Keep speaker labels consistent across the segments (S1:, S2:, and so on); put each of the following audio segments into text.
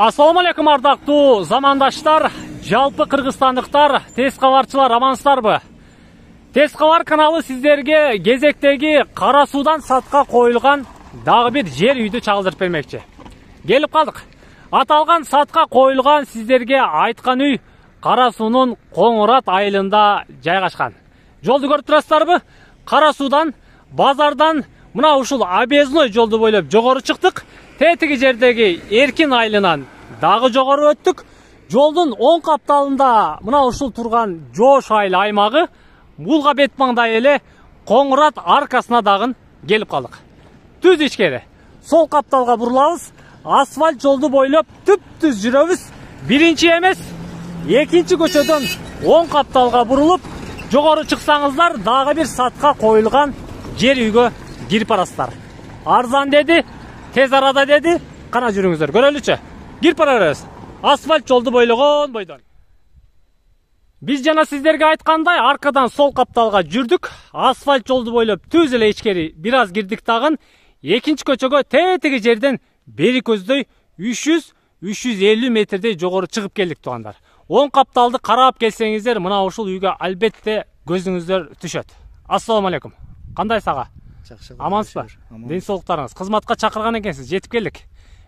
S1: ассалому алейкум ардактуу замандаштар жалпы кыргызстандыктар тез кабарчылар амансыздарбы тез кабар каналы сиздерге кезектеги кара суудан сатка коюлган дагы бир жер үйдү чагылдырып бермекчи келип калдык аталган сатка коюлган сиздерге айткан үй кара суунун коңурат айылында жайгашкан жолду көрүп турасыздарбы кара суудан базардан мына ушул объездной жолду бойлоп жогору чыктык тетиги жердеги эркин айылынан дагы жогору өттүк жолдун оң капталында мына ушул турган жоош айыл аймагы булга бет маңдай эле коңурат аркасына дагы келип калдык түз ичкери сол капталга бурулабыз асфальт жолду бойлоп түп түз жүрөбүз биринчи эмес экинчи көчөдөн оң капталга бурулуп жогору чыксаңыздар дагы бир сатка коюлган жер үйгө кирип барасыздар. Арзан деди тез арада деди кана жүрүңүздөр көрөлүчү кирип бара асфальт жолду бойлогон бойдон биз жана сиздерге айткандай аркадан сол капталга жүрдүк асфальт жолду бойлоп түз эле ичкери бир аз кирдик дагы экинчи көчөгө жерден бери көздөй үч жүз үч жүз элүү метрдей жогору чыгып келдик туугандар оң капталды карап келсеңиздер мына ушул үйгө албетте көзүңүздөр түшөт алейкум кандай сага
S2: жакшы
S1: амансызбы ден соолуктарыңыз кызматка чакырган экенсиз жетип келдик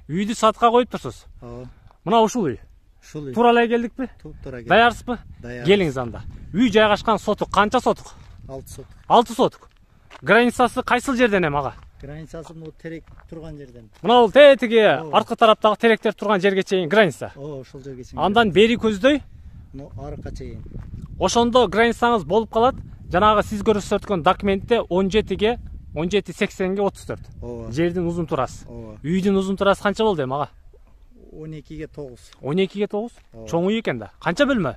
S1: үйдү коюп турсуз
S2: ооба
S1: мына ушул үй.
S2: Ушул үй.
S1: Туура эле келдикпи
S2: туура келди.
S1: даярсызбы
S2: Даярбыз.
S1: келиңиз анда. Үй жайгашкан сотук канча сотук
S2: алты сот
S1: алты сотук границасы кайсыл жерден эми ага
S2: границасы могу терек турган жерден.
S1: Мына бул тетиги арткы тараптагы теректер турган жерге чейин граница.
S2: Ооба ошол жерге чейин
S1: андан бери көздөй?
S2: Арка чейин
S1: ошондо границаңыз болуп калат жанагы сиз көрсөткөн документте он жетиге он жети сексенге отуз төрт.
S2: Ооба
S1: жердин узун туурасы
S2: ооба
S1: үйдүн узун туурасы канча болду эми ага
S2: он экиге тогуз
S1: он экиге тогуз чоң үй экен да. Канча бөлмө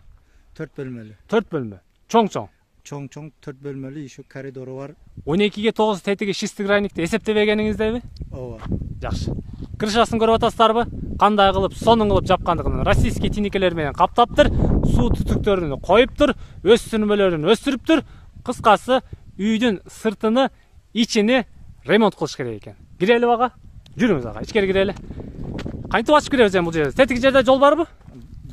S2: төрт бөлмөлүү
S1: төрт бөлмө чоң чоң.
S2: Чоң чоң төрт бөлмөлүү еще коридору бар.
S1: он экиге тогуз тетиги чистый граникти эсептебегениңиздеби
S2: ооба
S1: жакшы крышасын көрүп атасыздарбы кандай кылып сонун кылып жапкандыгын российский тиникелер менен каптаптыр суу түтүктөрүн коюптур өстүрмөлөрүн өстүрүптүр кыскасы үйдүн сыртыны ичини ремонт кылыш керек экен кирелиби ага жүрүңүз ага ичкери кирели кантип ачып киребиз эми бул жерде тетиги жерде жол барбы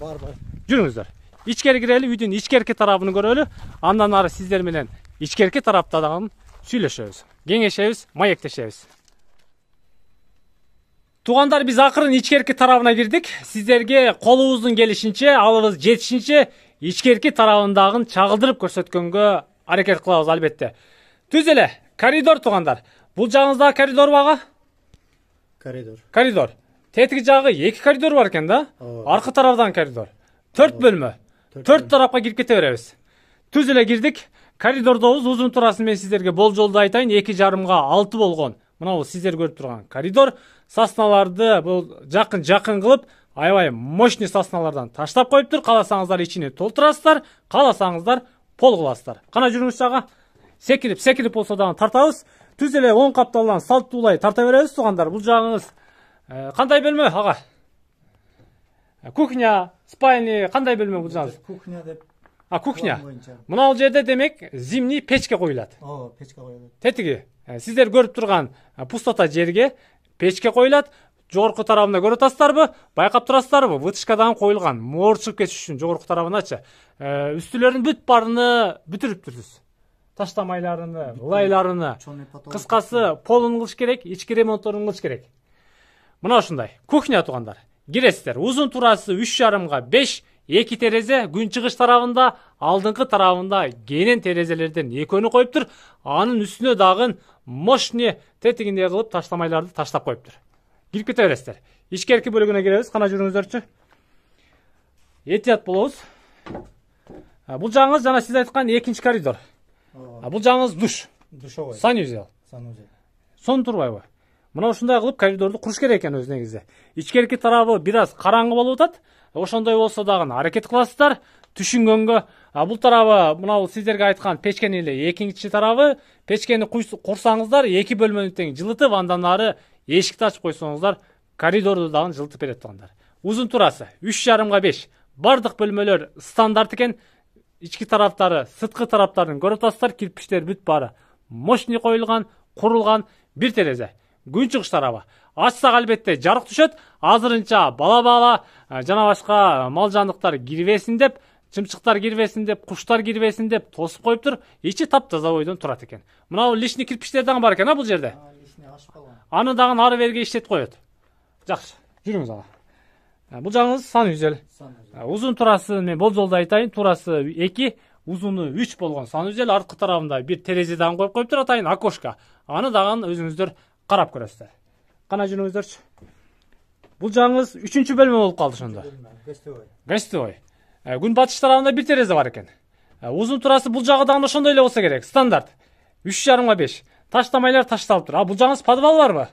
S2: бар бар
S1: жүрүңүздөр ичкери кирели үйдүн ичкерки тарабын көрөлү андан ары сиздер менен ичкерки тарапта дагы сүйлөшөбүз кеңешебиз маектешебиз туугандар биз акырын ичкерки тарабына кирдик сиздерге колубуздун келишинче алыбыз жетишинче ичкерки тарабын дагы чагылдырып көрсөткөнгө аракет кылабыз албетте түз эле коридор туугандар бул жагыңыздагы коридорбу ага
S2: коридор.
S1: Коридор. Тетиги жагы эки коридор бар экен да?
S2: Ооба.
S1: аркы тарабынан коридор. Төрт бөлмө.
S2: Төрт
S1: тарапка кирип кете беребиз түз эле кирдик коридордобуз узун туурасын мен сиздерге болжолду айтайын. Эки жарымга алты болгон мына бул сиздер көрүп турган коридор. Сосналарды бул жакын жакын кылып аябай мощный сосналардан таштап коюптур кааласаңыздар ичини толтурасыздар кааласаңыздар пол кыласыздар кана жүрүңүзчү ага секирип болсо дагы тартабыз түз эле оң капталдан салттуулай тарта беребиз туугандар бул жагыңыз кандай бөлмө ага кухня спальня кандай бөлмө бул жагыңыз
S2: кухня деп
S1: а кухня
S2: план боюнча
S1: мына бул жерде демек зимний печке коюлат
S2: ооба печка коюлат
S1: тетиги сиздер көрүп турган пустота жерге печке коюлат жогорку тарабында көрүп атасыздарбы байкап турасыздарбы вытяжка дагы коюлган моор чыгып кетиш үчүн жогорку тарабыначы үстүлөрүнүн бүт баарыны бүтүрүптүрсүз таштамайларыны ылайларыны
S2: потолок.
S1: кыскасы полун кылыш керек ички ремонтторун кылыш керек. Мына ушундай кухня туугандар киресиздер узун туурасы үч жарымга беш эки терезе күн чыгыш тарабында алдыңкы тарабында кенен терезелерден экөөнү коюптур анын үстүнө дагы мощный тетигиндей кылып таштамайларды таштап коюптур кирип кете бересиздер ичкерки бөлүгүнө киребиз кана жүрүңүздөрчү этият болобуз А, бул жагыңыз жана сиз айткан экинчи коридор.
S2: Ооба
S1: А, бул жагыңыз душ.
S2: Душевой
S1: санузел
S2: санузел
S1: сонун турбайбы мына ушундай кылып коридорду куруш керек экен өзү негизи ичкерки тарабы бир аз караңгы болуп атат ошондой болсо дагы аракет кыласыздар түшүнгөнгө а бул тарабы мына бул сиздерге айткан печкенин эле экинчи тарабы печкени курсаңыздар эки бөлмөнү тең жылытып андан ары эшикти ачып койсоңуздар коридорду дагы жылытып берет туугандар узун туурасы үч жарымга беш. Баардык бөлмөлөр стандарт экен ички тараптары сырткы тараптарын көрүп атасыздар кирпичтер бүт баары мощный коюлган курулган бир терезе күн чыгыш тарабы ачсак албетте жарык түшөт азырынча бала бала жана башка мал жандыктар кирбесин деп чымчыктар кирбесин деп куштар кирбесин деп тосуп коюптур ичи таптаза бойдон турат экен мына лишний кирпичтер дагы бар экен а бул жерде аны дагы ары бериге иштетип коет жакшы жүрүңүз ага Бул жагыңыз санүзел Э, узун турасын мен болжолду айтайын турасы эки узуну үч болгон санүзел арткы тарабында бир терезе дагы коюп коюптур атайын окошко. Аны дагы өзүңүздөр карап көрөсүздөр кана жүрүңүздөрчү бул жагыңыз үчүнчү бөлмө болуп калды ошондо
S2: гостевой.
S1: Гостевой. Күн батыш тарабында бир терезе бар экен узун турасы бул жагы дагы ошондой эле болсо керек. Стандарт. Үч жарымга беш. Таштамайлар ташталыптыр а бул жагыңыз подвал барбы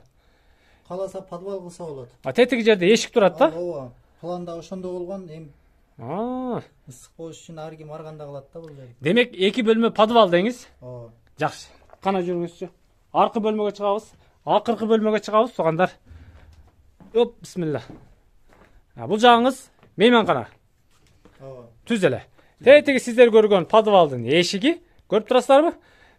S2: кааласа подвал кылса болот
S1: а тетиги жерде эшик турат да?
S2: Ооба планда ошондой болгон эми ысык болуш үчүн ар ким ар кандай кылат да бул жерди
S1: демек эки бөлмө подвал деңиз
S2: ооба.
S1: Жакшы кана жүрүңүзчү аркы бөлмөгө чыгабыз акыркы бөлмөгө чыгабыз туугандар оп бисмилла. Бул жагыңыз мейманкана
S2: ооба.
S1: Түз эле тетиги сиздер көргөн подвалдын эшиги көрүп турасыздарбы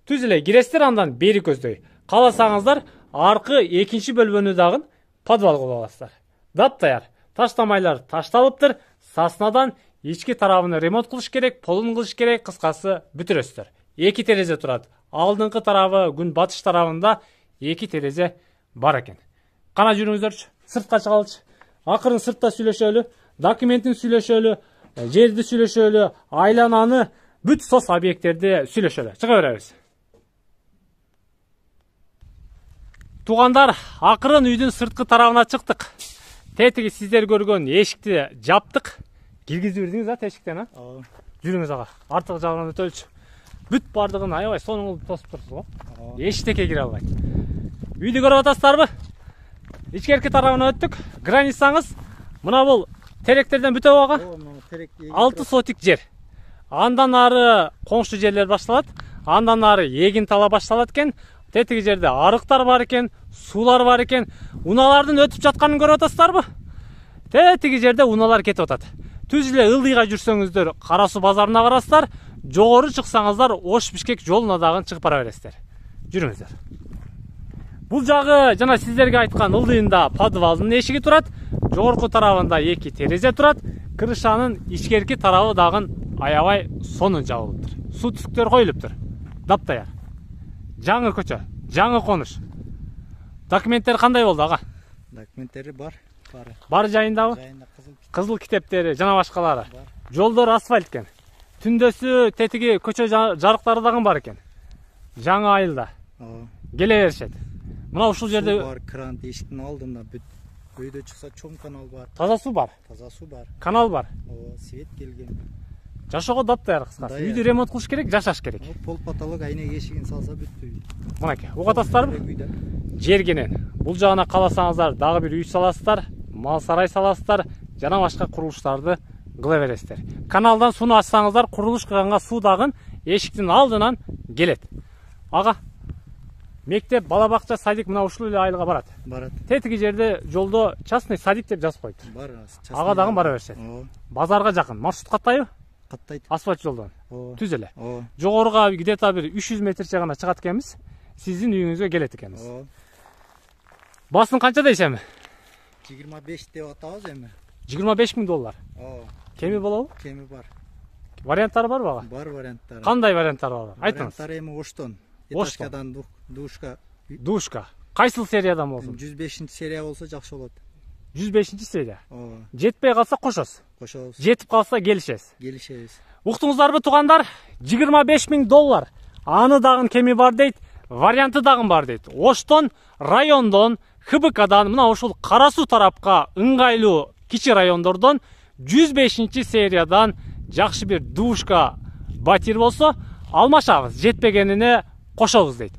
S1: түз эле киресиздер андан бери көздөй кааласаңыздар аркы экинчи бөлмөнү дагы подвал кылып аласыздар. Дапдаяр таштамайлар ташталыптыр саснадан ички тарабын ремонт кылыш керек полун кылыш керек кыскасы бүтүрөсүздөр эки терезе турат алдыңкы тарабы күн батыш тарабында эки терезе бар экен кана жүрүңүздөрчү сыртка чыгалычы акырын сыртта сүйлөшөлү документин сүйлөшөлү жерди сүйлөшөлү айлананы бүт сос объекттерди сүйлөшөлү чыга беребиз туугандар акырын үйдүн сырткы тарабына чыктык тетиги сиздер көргөн эшикти жаптык киргизип бердиңиз а тешиктен а?
S2: Ооба
S1: жүрүңүз ага артык жагын өтөлчү бүт баардыгын аябай сонуңузду тосуп турсуз го
S2: ооба
S1: эчтеке кире албайт үйдү көрүп атасыздарбы? Ичкерки тарабына өттүк границаңыз мына бул теректерден бүтөбү ага
S2: терек
S1: алты сотик жер. Андан ары коңшу жерлер башталат андан ары эгин тала башталат экен тетиги жерде арыктар бар экен суулар бар экен унаалардын өтүп жатканын көрүп атасыздарбы тетиги жерде унаалар кетип атат түз эле ылдыйга жүрсөңүздөр кара суу базарына барасыздар жогору чыксаңыздар ош бишкек жолуна дагы чыгып бара бересиздер жүрүңүздөр бул жагы жана сиздерге айткан ылдыйында подвалдын эшиги турат жогорку тарабында эки терезе турат крышанын ичкерки тарабы дагы аябай сонун жабылыптыр суу түтүктөр коюлуптур дапдаяр жаңы көчө жаңы конуш документтер кандай болду ага
S2: документтери бар баары
S1: баары жайындабы
S2: жайында кызыл
S1: кызыл китептери жана башкалары
S2: бар.
S1: Жолдор асфальт экен түндөсү тетиги көчө жа- жарыктары дагы бар экен жаңы айылда.
S2: Ооба
S1: келе беришет мына ушул жерде
S2: бар кран эшиктин алдында бүт өйдө чыкса чоң канал бар.
S1: Таза суу бар?
S2: Таза суу бар.
S1: Канал бар?
S2: Ооба свет келген.
S1: Жашоого дапдаяр кыскасы үйдү ремонт кылыш керек жашаш керек.
S2: Пол потолок айнек эшигин салса бүттү үй
S1: мынакей угуп атасыздарбы
S2: үйдө
S1: жергенен бул жагына кааласаңыздар дагы бир үй саласыздар мал сарай саласыздар жана башка курулуштарды кыла бересиздер каналдан сууну ачсаңыздар курулуш кылганга суу дагы эшиктин алдынан келет ага мектеп бала бакча садик мына ушул эле айылга барат
S2: барат
S1: тетиги жерде жолдо частный садик деп жазып коюптур
S2: бар
S1: ага дагы бара беришет
S2: ооба
S1: базарга жакын маршрут каттайбы
S2: каттайт
S1: асфальт жолдон
S2: ооба
S1: түз эле
S2: ооба
S1: жогоруга где то бир үч жүз метрче гана чыгат экенбиз сиздин үйүңүзгө келет экенбиз
S2: ооба
S1: басым канча дейсем
S2: жыйырма беш деп атабыз эми
S1: жыйырма беш миң доллар
S2: ооба
S1: кеми болобу
S2: кеми бар
S1: варианттары барбы ага
S2: бар варианттары
S1: кандай варианттар бар айтыңыз
S2: варианттары эми
S1: оштон
S2: этажкадан ду- душка
S1: душка кайсыл сериядан болсун
S2: жүз бешинчи серия болсо жакшы болот
S1: жүз бешинчи серия
S2: ооба
S1: жетпей калса кошосуз
S2: кошобуз
S1: жетип калса келишесиз
S2: келишебиз
S1: уктуңуздарбы туугандар жыйырма беш миң доллар аны дагы кеми бар дейт варианты дагы бар дейт оштон райондон хбкдан мына ушул кара суу тарапка ыңгайлуу кичи райондордон жүз бешинчи сериядан жакшы бир душка батир болсо алмашабыз жетпегенине кошобуз дейт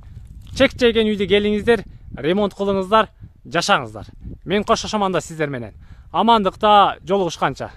S1: чекчейген үйдү келиңиздер ремонт кылыңыздар жашаңыздар. Мен коштошомон да сиздер менен. Амандыкта жолугушканча